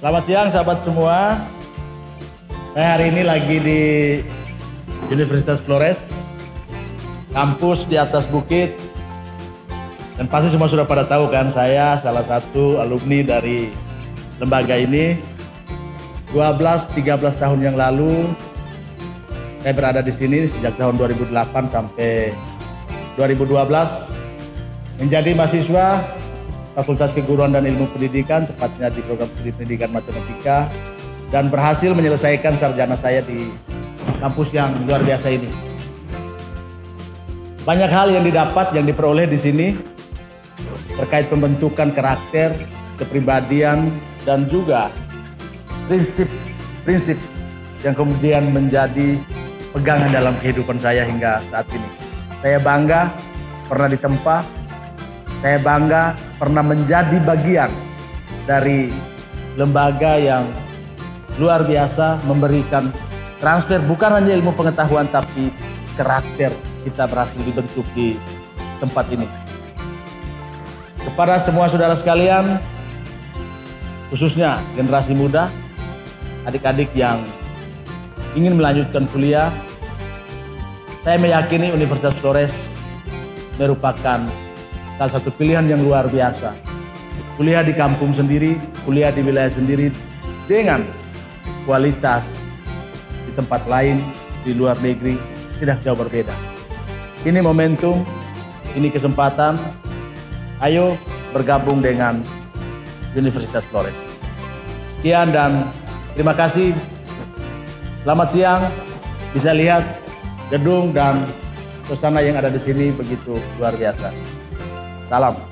siang sahabat semua. Saya hari ini lagi di Universitas Flores, kampus di atas bukit. Dan pasti semua sudah pada tahu kan, saya salah satu alumni dari lembaga ini. 12-13 tahun yang lalu, saya berada di sini sejak tahun 2008 sampai 2012 menjadi mahasiswa Fakultas Keguruan dan Ilmu Pendidikan, tepatnya di program studi pendidikan matematika, dan berhasil menyelesaikan sarjana saya di kampus yang luar biasa ini. Banyak hal yang didapat, yang diperoleh di sini terkait pembentukan karakter, kepribadian, dan juga prinsip-prinsip yang kemudian menjadi pegangan dalam kehidupan saya hingga saat ini. Saya bangga pernah ditempa, saya bangga pernah menjadi bagian dari lembaga yang luar biasa memberikan transfer bukan hanya ilmu pengetahuan tapi karakter kita berhasil dibentuk di tempat ini. Kepada semua saudara sekalian, khususnya generasi muda, adik-adik yang ingin melanjutkan kuliah, saya meyakini Universitas Flores merupakan salah satu pilihan yang luar biasa. Kuliah di kampung sendiri, kuliah di wilayah sendiri dengan kualitas di tempat lain, di luar negeri, tidak jauh berbeda. Ini momentum, ini kesempatan, ayo bergabung dengan Universitas Flores. Sekian dan terima kasih. Selamat siang. Bisa lihat gedung dan suasana yang ada di sini begitu luar biasa. Dạ Salam.